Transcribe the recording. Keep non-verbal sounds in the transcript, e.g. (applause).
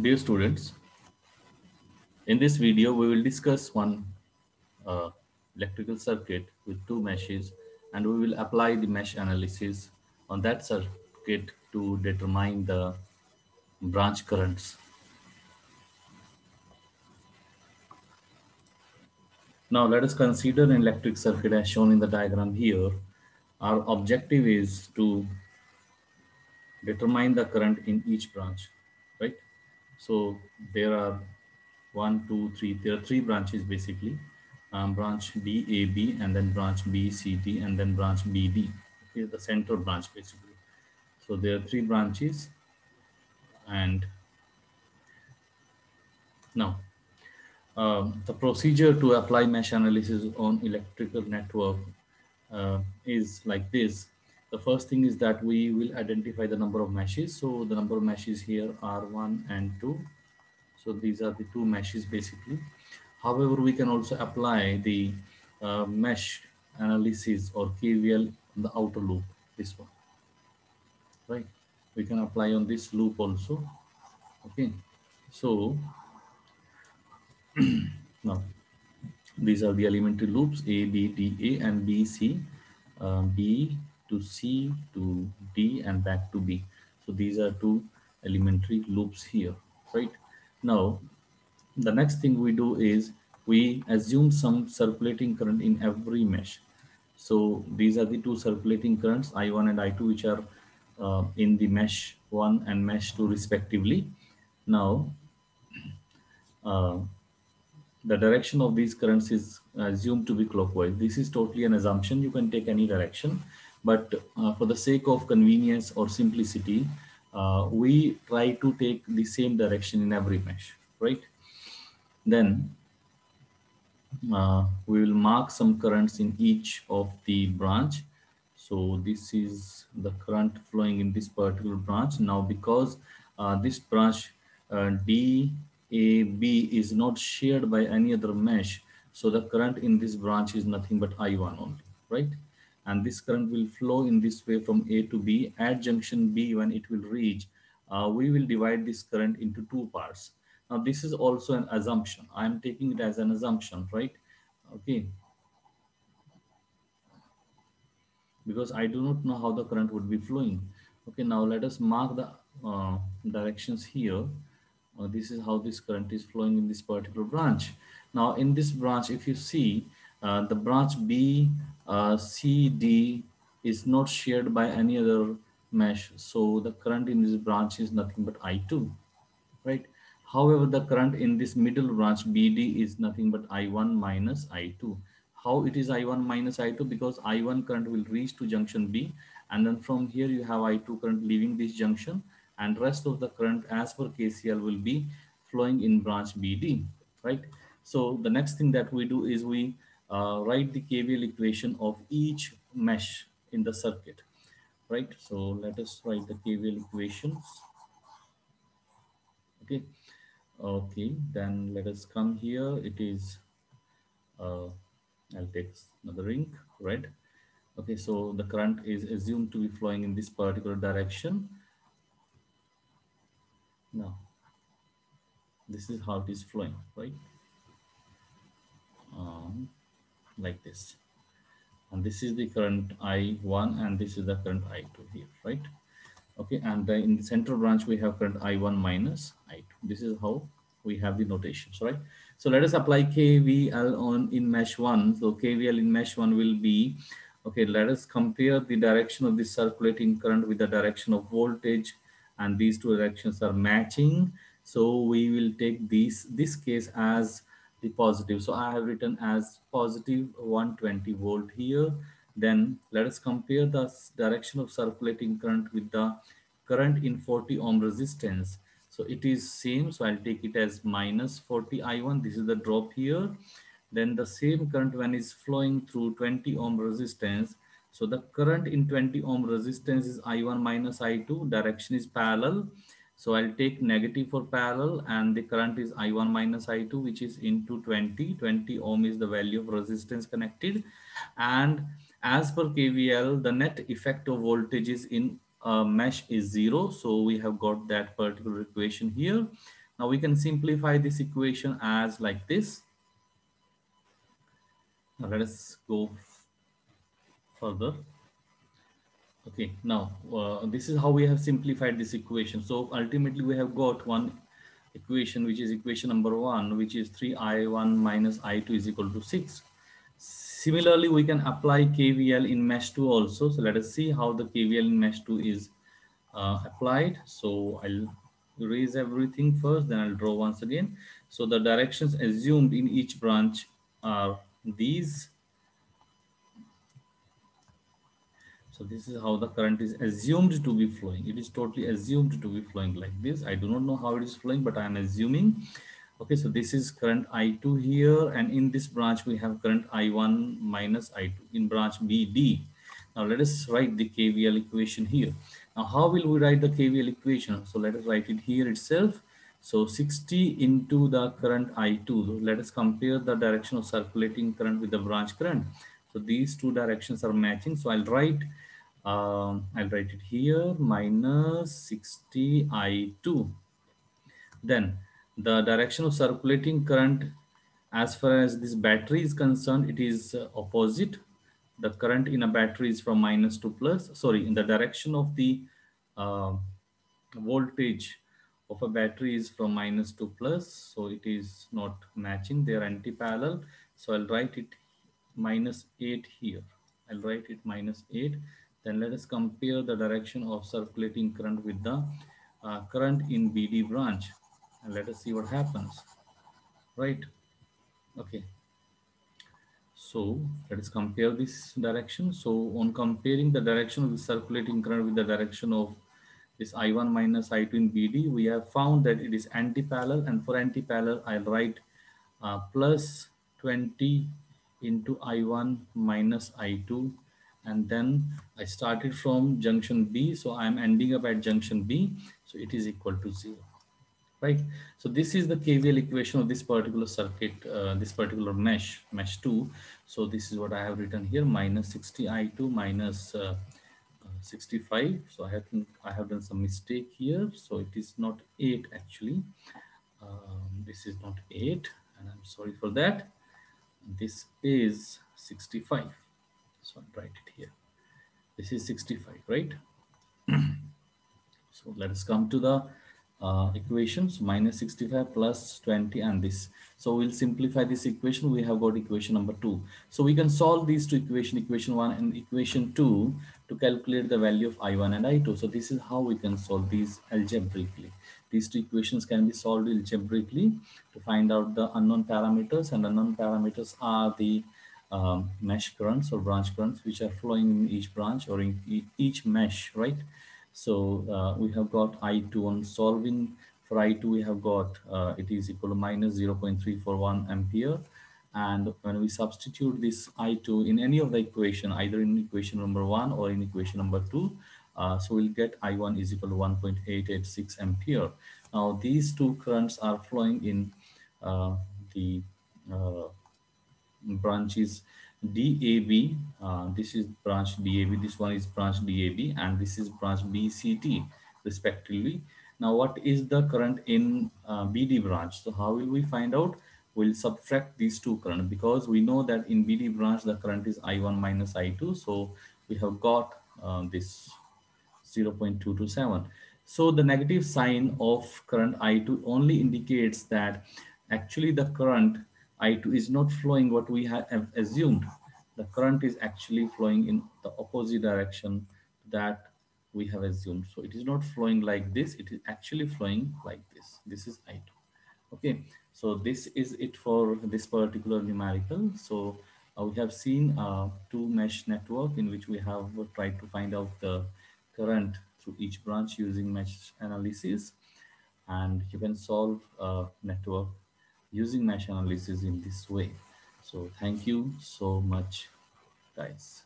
Dear students, in this video we will discuss one uh, electrical circuit with two meshes and we will apply the mesh analysis on that circuit to determine the branch currents. Now let us consider an electric circuit as shown in the diagram here. Our objective is to determine the current in each branch? So there are one, two, three, there are three branches basically. Um, branch DAB and then branch BCD and then branch BD. Okay, the central branch basically. So there are three branches and now um, the procedure to apply mesh analysis on electrical network uh, is like this. The first thing is that we will identify the number of meshes. So the number of meshes here are one and two. So these are the two meshes basically. However, we can also apply the uh, mesh analysis or KVL on the outer loop, this one, right? We can apply on this loop also, okay? So (clears throat) now these are the elementary loops A, B, D, A and B, C, uh, B to C to D and back to B. So these are two elementary loops here, right? Now, the next thing we do is we assume some circulating current in every mesh. So these are the two circulating currents, I1 and I2, which are uh, in the mesh 1 and mesh 2 respectively. Now, uh, the direction of these currents is assumed to be clockwise. This is totally an assumption. You can take any direction, but uh, for the sake of convenience or simplicity, uh, we try to take the same direction in every mesh, right? Then uh, we will mark some currents in each of the branch. So this is the current flowing in this particular branch. Now, because uh, this branch uh, D AB is not shared by any other mesh. So the current in this branch is nothing but I1 only, right? And this current will flow in this way from A to B. At junction B, when it will reach, uh, we will divide this current into two parts. Now, this is also an assumption. I'm taking it as an assumption, right? Okay. Because I do not know how the current would be flowing. Okay, now let us mark the uh, directions here uh, this is how this current is flowing in this particular branch. Now in this branch, if you see uh, the branch B, uh, C, D is not shared by any other mesh. So the current in this branch is nothing but I2, right? However, the current in this middle branch BD is nothing but I1 minus I2. How it is I1 minus I2? Because I1 current will reach to junction B and then from here you have I2 current leaving this junction and rest of the current as per KCL will be flowing in branch BD, right? So the next thing that we do is we uh, write the KVL equation of each mesh in the circuit, right? So let us write the KVL equations. Okay, okay, then let us come here. It is, uh, I'll take another ink, red. Okay, so the current is assumed to be flowing in this particular direction now, this is how it is flowing, right? Um, like this. And this is the current I1 and this is the current I2 here, right? Okay, and uh, in the central branch, we have current I1 minus I2. This is how we have the notations, right? So let us apply KVL on in mesh one. So KVL in mesh one will be, okay, let us compare the direction of the circulating current with the direction of voltage and these two directions are matching. So we will take this, this case as the positive. So I have written as positive 120 volt here. Then let us compare the direction of circulating current with the current in 40 ohm resistance. So it is same. So I'll take it as minus 40 I1. This is the drop here. Then the same current when is flowing through 20 ohm resistance so the current in 20 ohm resistance is I1 minus I2, direction is parallel. So I'll take negative for parallel and the current is I1 minus I2, which is into 20. 20 ohm is the value of resistance connected. And as per KVL, the net effect of voltages in a mesh is zero. So we have got that particular equation here. Now we can simplify this equation as like this. Now let us go further. Okay, now uh, this is how we have simplified this equation. So ultimately we have got one equation which is equation number one which is 3i1 minus i2 is equal to 6 similarly we can apply kvl in mesh 2 also. So let us see how the kvl in mesh 2 is uh, applied. So i'll erase everything first then i'll draw once again. So the directions assumed in each branch are these So this is how the current is assumed to be flowing. It is totally assumed to be flowing like this. I do not know how it is flowing, but I am assuming. Okay, so this is current I2 here. And in this branch, we have current I1 minus I2 in branch BD. Now let us write the KVL equation here. Now how will we write the KVL equation? So let us write it here itself. So 60 into the current I2. Let us compare the direction of circulating current with the branch current. So these two directions are matching. So I'll write um, I'll write it here minus 60 I2. Then the direction of circulating current as far as this battery is concerned, it is uh, opposite. The current in a battery is from minus to plus, sorry, in the direction of the uh, voltage of a battery is from minus to plus. So it is not matching, they are anti-parallel. So I'll write it minus 8 here. I'll write it minus 8 then let us compare the direction of circulating current with the uh, current in BD branch. And let us see what happens. Right. Okay. So let us compare this direction. So on comparing the direction of the circulating current with the direction of this I1 minus I2 in BD, we have found that it is anti-parallel and for anti-parallel, I'll write uh, plus 20 into I1 minus I2 and then I started from junction B. So I'm ending up at junction B. So it is equal to zero, right? So this is the KVL equation of this particular circuit, uh, this particular mesh, mesh two. So this is what I have written here, minus 60 I2 minus, uh, uh, 65. So I have, I have done some mistake here. So it is not eight actually. Um, this is not eight and I'm sorry for that. This is 65 so I'll write it here. This is 65, right? (clears throat) so let us come to the uh, equations minus 65 plus 20 and this. So we'll simplify this equation. We have got equation number two. So we can solve these two equation, equation one and equation two to calculate the value of I1 and I2. So this is how we can solve these algebraically. These two equations can be solved algebraically to find out the unknown parameters and unknown parameters are the um, mesh currents or branch currents which are flowing in each branch or in e each mesh, right? So uh, we have got I2 on solving. For I2, we have got uh, it is equal to minus 0.341 ampere. And when we substitute this I2 in any of the equation, either in equation number one or in equation number two, uh, so we'll get I1 is equal to 1.886 ampere. Now these two currents are flowing in uh, the uh, branches DAB. Uh, this is branch DAB. This one is branch DAB and this is branch BCD respectively. Now, what is the current in uh, BD branch? So how will we find out? We'll subtract these two current because we know that in BD branch, the current is I1 minus I2. So we have got this 0.227. So the negative sign of current I2 only indicates that actually the current I2 is not flowing what we have assumed. The current is actually flowing in the opposite direction that we have assumed. So it is not flowing like this. It is actually flowing like this. This is I2. Okay. So this is it for this particular numerical. So uh, we have seen uh, two mesh network in which we have tried to find out the current through each branch using mesh analysis. And you can solve a network using mesh analysis in this way. So thank you so much, guys.